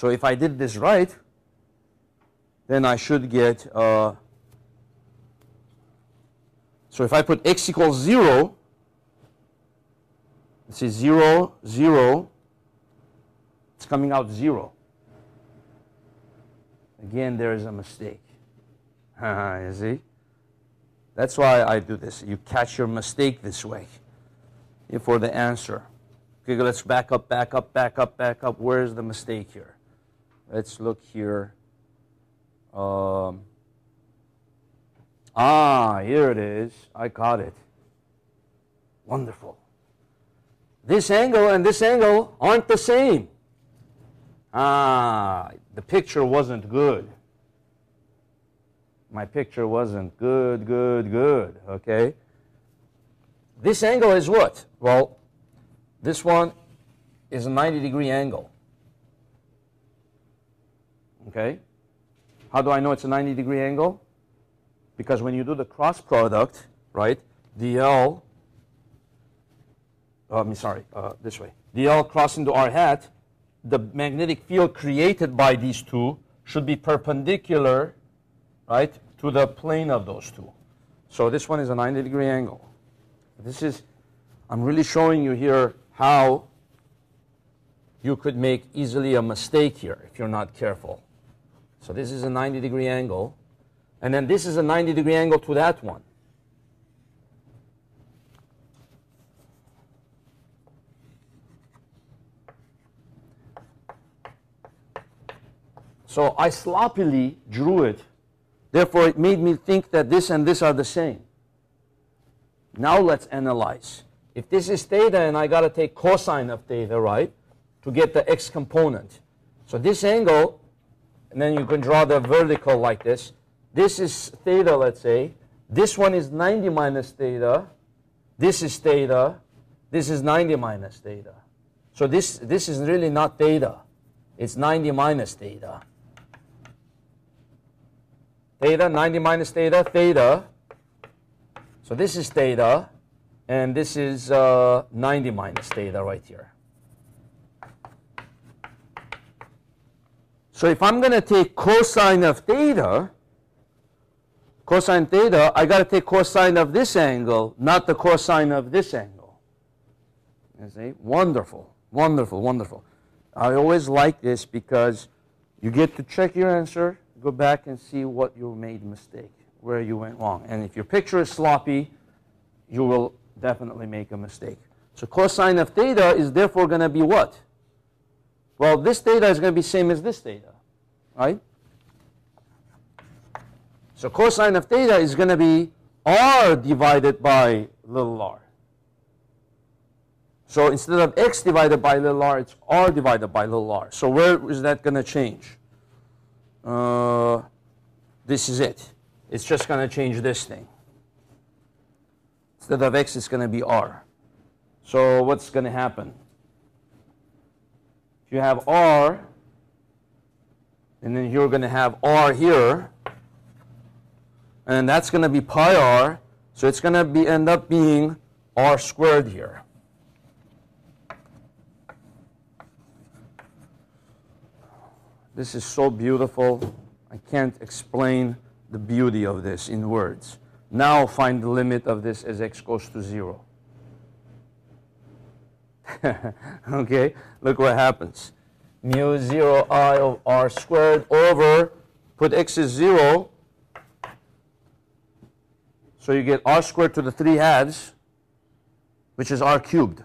So if I did this right, then I should get, uh, so if I put x equals 0, let's see, 0, 0, it's coming out 0. Again, there is a mistake. you see? That's why I do this. You catch your mistake this way for the answer. Okay, let's back up, back up, back up, back up. Where's the mistake here? Let's look here. Um, ah, here it is. I got it. Wonderful. This angle and this angle aren't the same. Ah, the picture wasn't good. My picture wasn't good, good, good, okay? This angle is what? Well, this one is a 90 degree angle. Okay? How do I know it's a 90 degree angle? Because when you do the cross product, right, dl, uh, I'm sorry, uh, this way, dl cross into r hat, the magnetic field created by these two should be perpendicular, right, to the plane of those two. So this one is a 90 degree angle. This is, I'm really showing you here how you could make easily a mistake here if you're not careful. So this is a 90 degree angle. And then this is a 90 degree angle to that one. So I sloppily drew it. Therefore, it made me think that this and this are the same. Now let's analyze. If this is theta and I got to take cosine of theta, right, to get the x component. So this angle and then you can draw the vertical like this. This is theta, let's say. This one is 90 minus theta. This is theta. This is 90 minus theta. So this, this is really not theta. It's 90 minus theta. Theta, 90 minus theta, theta. So this is theta, and this is uh, 90 minus theta right here. So if I'm going to take cosine of theta, cosine theta, I got to take cosine of this angle, not the cosine of this angle. You see? Wonderful, wonderful, wonderful. I always like this because you get to check your answer, go back and see what you made mistake, where you went wrong. And if your picture is sloppy, you will definitely make a mistake. So cosine of theta is therefore going to be what? Well, this theta is going to be same as this theta, right? So cosine of theta is going to be r divided by little r. So instead of x divided by little r, it's r divided by little r. So where is that going to change? Uh, this is it. It's just going to change this thing. Instead of x, it's going to be r. So what's going to happen? You have R, and then you're going to have R here, and that's going to be pi R, so it's going to be end up being R squared here. This is so beautiful. I can't explain the beauty of this in words. Now find the limit of this as x goes to 0. okay, look what happens. Mu 0 i of r squared over, put x is 0, so you get r squared to the 3 halves, which is r cubed.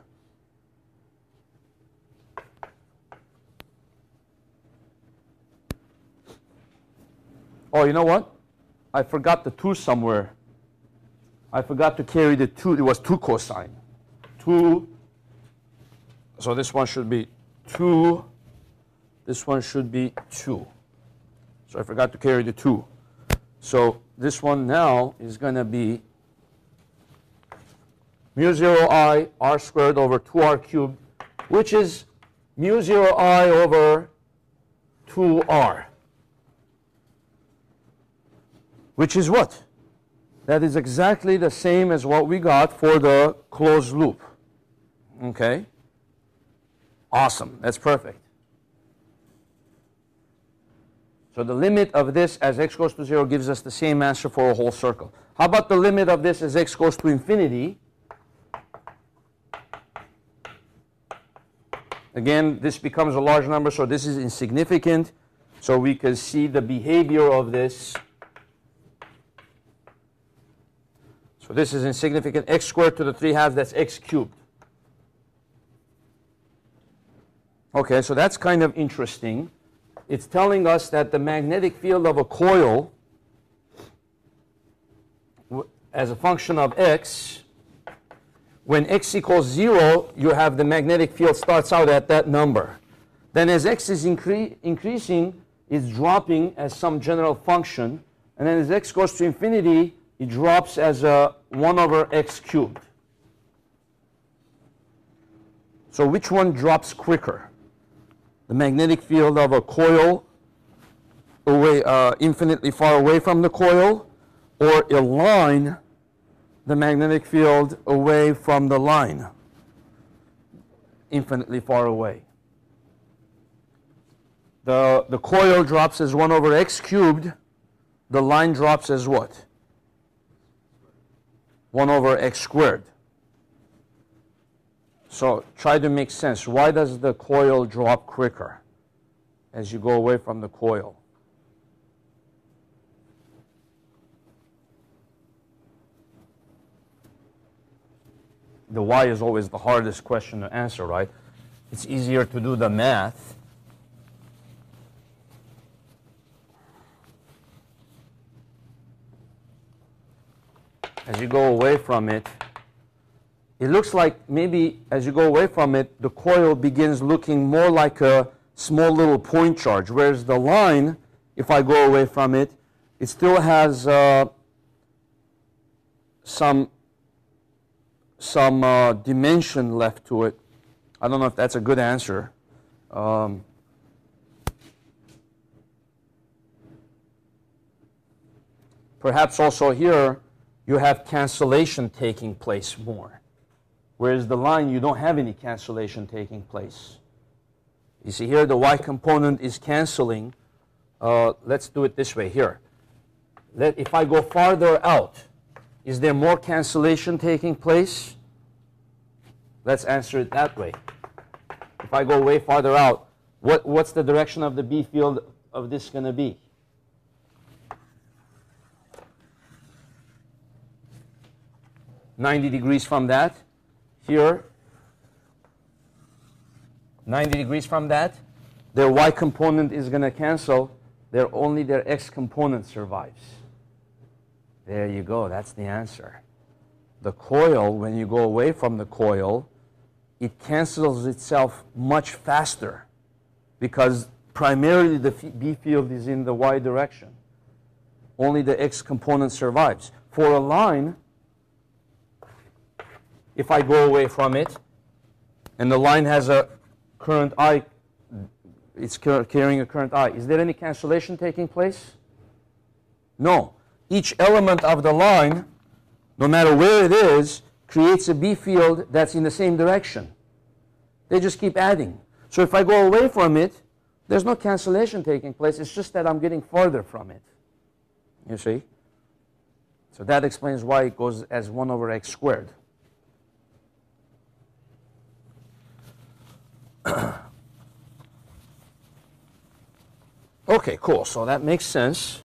Oh, you know what? I forgot the 2 somewhere. I forgot to carry the 2. It was 2 cosine. 2 so this one should be 2. This one should be 2. So I forgot to carry the 2. So this one now is going to be mu 0 i r squared over 2r cubed, which is mu 0 i over 2r. Which is what? That is exactly the same as what we got for the closed loop. Okay? Awesome. That's perfect. So the limit of this as x goes to 0 gives us the same answer for a whole circle. How about the limit of this as x goes to infinity? Again, this becomes a large number, so this is insignificant. So we can see the behavior of this. So this is insignificant. x squared to the 3 halves, that's x cubed. Okay, so that's kind of interesting. It's telling us that the magnetic field of a coil as a function of x when x equals 0, you have the magnetic field starts out at that number. Then as x is incre increasing, it's dropping as some general function. And then as x goes to infinity, it drops as a 1 over x cubed. So which one drops quicker? The magnetic field of a coil away, uh, infinitely far away from the coil, or a line the magnetic field away from the line, infinitely far away. The, the coil drops as 1 over x cubed. The line drops as what? 1 over x squared. So try to make sense. Why does the coil drop quicker as you go away from the coil? the why is always the hardest question to answer, right? It's easier to do the math. As you go away from it, it looks like maybe as you go away from it, the coil begins looking more like a small little point charge, whereas the line, if I go away from it, it still has uh, some some uh, dimension left to it. I don't know if that's a good answer. Um, perhaps also here you have cancellation taking place more. Whereas the line, you don't have any cancellation taking place. You see here the y component is canceling. Uh, let's do it this way here. Let, if I go farther out, is there more cancellation taking place? Let's answer it that way. If I go way farther out, what, what's the direction of the B field of this going to be? Ninety degrees from that. Here, 90 degrees from that. Their y component is going to cancel. Their only their x component survives. There you go. That's the answer. The coil, when you go away from the coil, it cancels itself much faster because primarily the B field is in the y direction. Only the x component survives. For a line, if I go away from it, and the line has a current I, it's carrying a current I, is there any cancellation taking place? No each element of the line, no matter where it is, creates a B field that's in the same direction. They just keep adding. So if I go away from it, there's no cancellation taking place. It's just that I'm getting farther from it. You see? So that explains why it goes as 1 over x squared. okay, cool. So that makes sense.